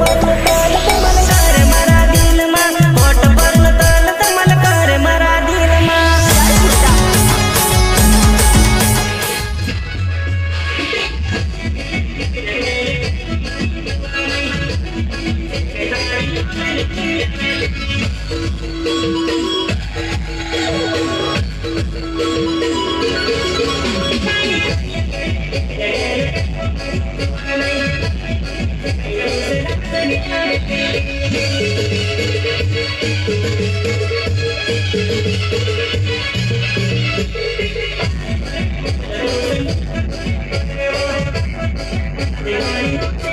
Bye.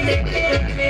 Yeah, yeah, yeah.